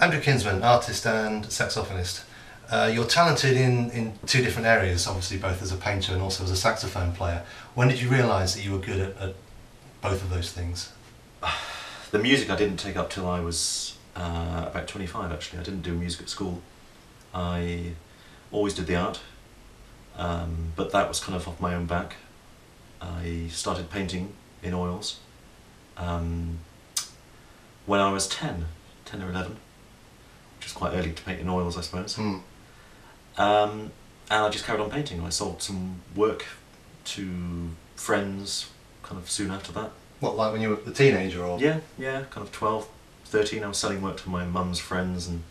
Andrew Kinsman, artist and saxophonist. Uh, you're talented in, in two different areas, obviously both as a painter and also as a saxophone player. When did you realise that you were good at, at both of those things? The music I didn't take up till I was uh, about 25 actually. I didn't do music at school. I always did the art, um, but that was kind of off my own back. I started painting in oils um, when I was 10, 10 or 11, which is quite early to paint in oils, I suppose. Hmm. Um, and I just carried on painting. I sold some work to friends kind of soon after that. What, like when you were a teenager or? Yeah, yeah, kind of 12, 13. I was selling work to my mum's friends and.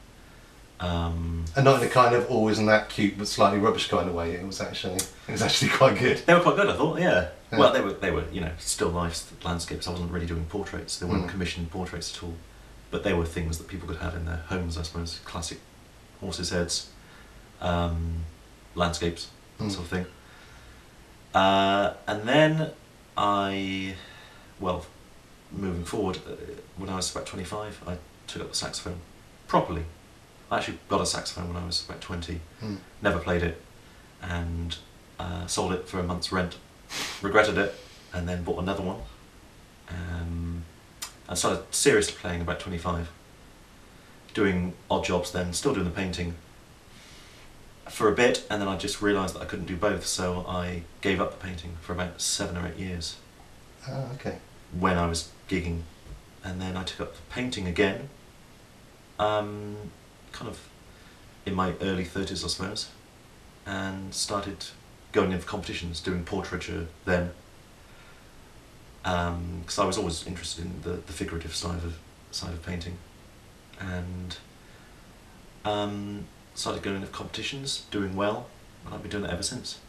Um, And not in a kind of always in that cute but slightly rubbish kind of way. It was actually it was actually quite good. they were quite good, I thought. Yeah. Yeah. Well, they were they were you know still life landscapes. I wasn't really doing portraits. They weren't Mm. commissioned portraits at all, but they were things that people could have in their homes. I suppose classic horses' heads, um, landscapes, that Mm. sort of thing. Uh, and then I, well, moving forward, uh, when I was about 25, I took up the saxophone properly. I actually got a saxophone when I was about 20, Hmm. never played it, and uh, sold it for a month's rent. Regretted it, and then bought another one. Um, and started seriously playing about 25. Doing odd jobs then, still doing the painting for a bit, and then I just realised that I couldn't do both, so I gave up the painting for about seven or eight years Ah, okay. when I was gigging, and then I took up the painting again, um, kind of in my early 30s, I suppose, and started going in for competitions, doing portraiture then, because I was always interested in the, the figurative side of side of painting, and um, started going into competitions, doing well, and I've been doing that ever since.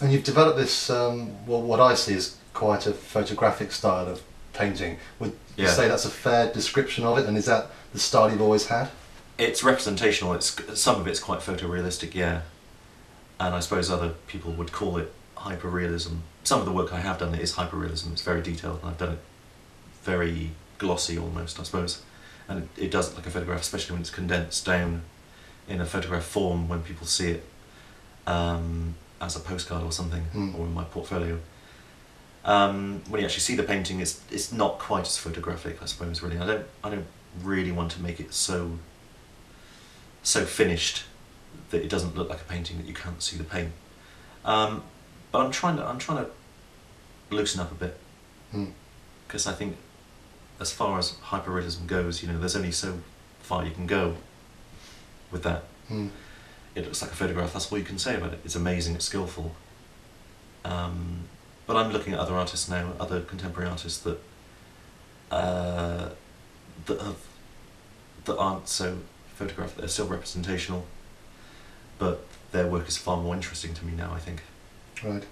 And you've developed this, um, well, what I see is quite a photographic style of painting. Would you Yeah. say that's a fair description of it? And is that the style you've always had? It's representational. It's some of it's quite photorealistic, yeah, and I suppose other people would call it hyperrealism. Some of the work I have done is hyperrealism. It's very detailed, and I've done it very glossy almost, I suppose, and it, it does look like a photograph, especially when it's condensed down in a photograph form when people see it um, as a postcard or something, Hmm. or in my portfolio. Um, when you actually see the painting, it's it's not quite as photographic, I suppose. Really, I don't I don't really want to make it so so finished that it doesn't look like a painting that you can't see the paint. Um, but I'm trying to I'm trying to loosen up a bit Hmm. because I think as far as hyperrealism goes, you know, there's only so far you can go with that. Hmm. It looks like a photograph. That's all you can say about it. It's amazing. It's skillful. Um, but I'm looking at other artists now, other contemporary artists that uh, that have that aren't so photographed. They're still representational, but their work is far more interesting to me now. I think. Right.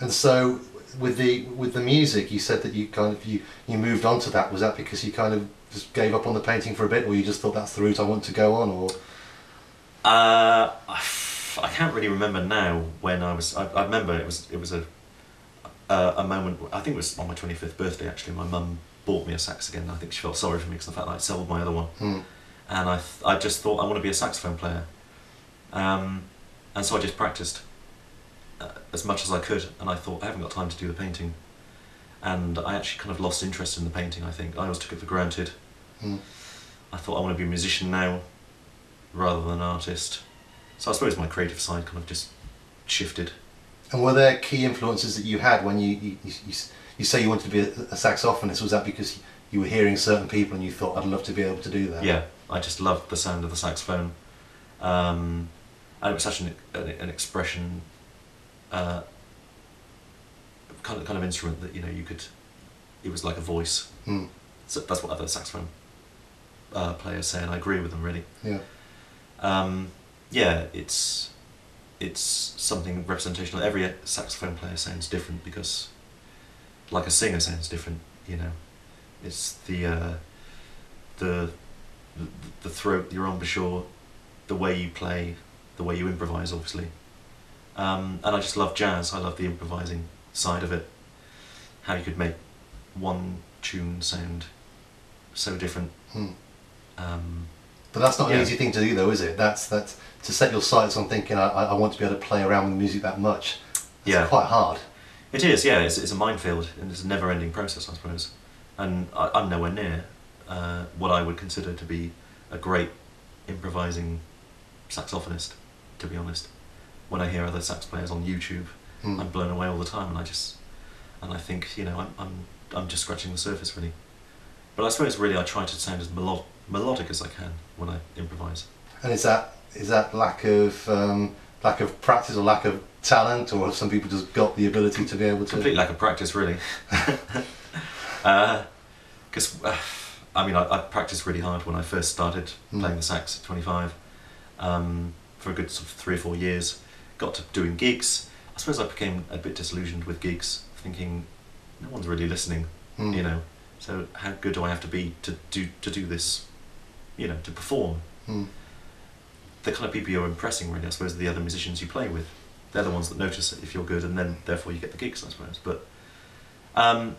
And so, with the with the music, you said that you kind of you you moved on to that. Was that because you kind of just gave up on the painting for a bit, or you just thought that's the route I want to go on, or? Uh, I, I can't really remember now when I was. I, I remember it was it was a a, a moment. I think it was on my twenty fifth birthday. Actually, my mum bought me a sax again. I think she felt sorry for me because of the fact that I sold my other one, Hmm. and I th- I just thought I want to be a saxophone player, um, and so I just practiced uh, as much as I could. And I thought I haven't got time to do the painting, and I actually kind of lost interest in the painting. I think I always took it for granted. Hmm. I thought I want to be a musician now rather than an artist. So I suppose my creative side kind of just shifted. And were there key influences that you had when you you, you, you, you say you wanted to be a, a saxophonist? Was that because you were hearing certain people and you thought I'd love to be able to do that? Yeah, I just loved the sound of the saxophone. Um, and it was such an, an, an expression, uh, kind of kind of instrument that you know you could. It was like a voice. Hmm. So that's what other saxophone uh, players say, and I agree with them really. Yeah. Um, yeah, it's it's something representational. Every saxophone player sounds different because, like a singer sounds different. You know, it's the uh, the the the throat, your embouchure, the way you play, the way you improvise, obviously. Um, and I just love jazz. I love the improvising side of it. How you could make one tune sound so different Hmm. Um, But that's not an easy thing to do, though, is it? That's that's to set your sights on thinking I, I want to be able to play around with the music that much. Yeah. quite hard. It is, yeah. It's, it's a minefield, and it's a never-ending process, I suppose. And I, I'm nowhere near uh, what I would consider to be a great improvising saxophonist. To be honest, when I hear other sax players on YouTube, Hmm. I'm blown away all the time, and I just and I think you know I'm I'm I'm just scratching the surface really. But I suppose really I try to sound as melo- melodic as I can when I improvise. And is that is that lack of um, lack of practice or lack of talent, or have some people just got the ability to be able to? Complete lack of practice, really. Because, uh, I mean, I, I practiced really hard when I first started Mm. playing the sax at 25 um, for a good sort of three or four years. Got to doing gigs. I suppose I became a bit disillusioned with gigs, thinking no one's really listening, Hmm. you know. So how good do I have to be to do to do this, you know, to perform? Hmm. the kind of people you're impressing really I suppose are the other musicians you play with they're the ones that notice it if you're good and then therefore you get the gigs I suppose but um,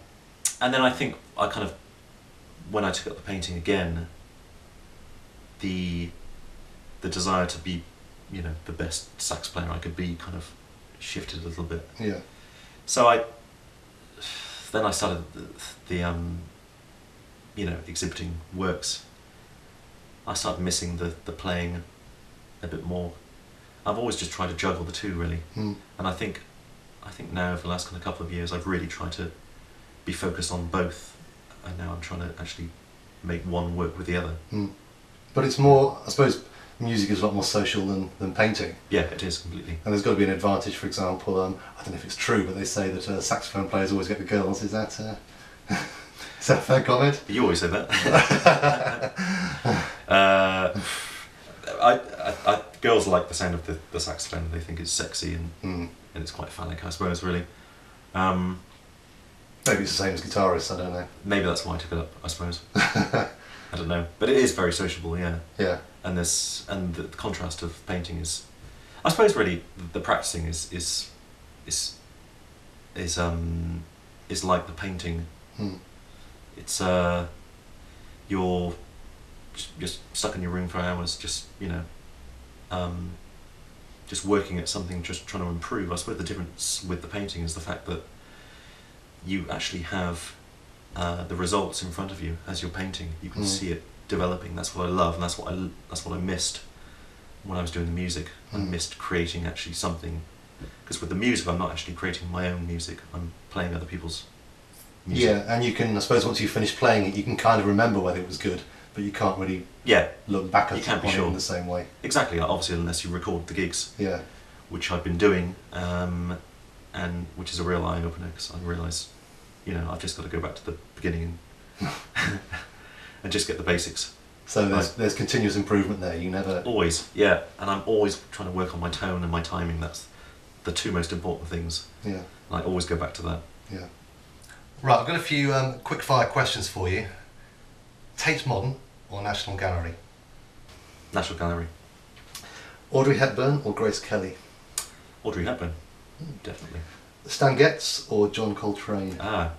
and then I think I kind of when I took up the painting again the the desire to be you know the best sax player I could be kind of shifted a little bit Yeah. so I then I started the, the um, you know exhibiting works. I started missing the, the playing a bit more. I've always just tried to juggle the two really, Hmm. and I think I think now for the last kind of couple of years I've really tried to be focused on both, and now I'm trying to actually make one work with the other. Hmm. But it's more, I suppose, music is a lot more social than, than painting. Yeah, it is completely. And there's got to be an advantage, for example, um, I don't know if it's true, but they say that uh, saxophone players always get the girls. Is that, uh, is that a fair comment? You always say that. uh, I, I, I, girls like the sound of the, the saxophone. They think it's sexy and, Hmm. and it's quite phallic, I suppose, really. Um, Maybe it's the same as guitarists, I don't know. maybe that's why I took it up, I suppose. I don't know. But it is very sociable, yeah. Yeah. And this and the, contrast of painting is, I suppose, really the, practicing is is is is um is like the painting. Hmm. It's uh, you're just, just stuck in your room for hours, just you know, um, just working at something, just trying to improve. I suppose the difference with the painting is the fact that you actually have uh, the results in front of you as you're painting. You can Hmm. see it developing. That's what I love, and that's what I that's what I missed when I was doing the music. I Hmm. missed creating actually something. Because with the music, I'm not actually creating my own music. I'm playing other people's music. Yeah, and you can, I suppose, once you finish playing it, you can kind of remember whether it was good, but you can't really Yeah, look back at You can't be sure. in the same way. exactly. Obviously, unless you record the gigs, Yeah. which I've been doing, um, and which is a real eye opener because I realise, you know, I've just got to go back to the beginning and, and just get the basics. So there's Right. there's continuous improvement there. You never. Always, yeah. And I'm always trying to work on my tone and my timing. That's the two most important things. Yeah. And I always go back to that. Yeah. Right, I've got a few um, quick fire questions for you. Tate Modern or National Gallery? National Gallery, Audrey Hepburn or Grace Kelly? Audrey Hepburn, definitely. Stan Getz or John Coltrane? Ah,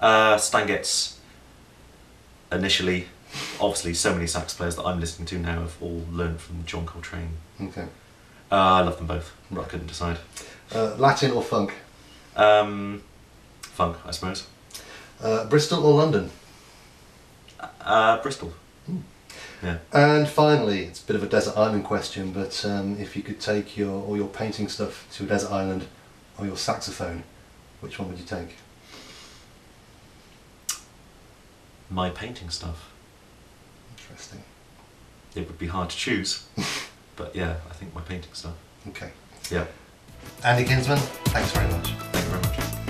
uh, Stan Getz. Initially, obviously, so many sax players that I'm listening to now have all learned from John Coltrane. Okay. Uh, I love them both. I couldn't decide. Uh, Latin or funk? Um, funk, I suppose. Uh, Bristol or London? Uh, Bristol. Yeah. And finally, it's a bit of a desert island question, but um, if you could take your all your painting stuff to a desert island or your saxophone, which one would you take? My painting stuff. Interesting. It would be hard to choose, but yeah, I think my painting stuff. Okay. Yeah. Andy Kinsman, thanks very much. Thank you very much.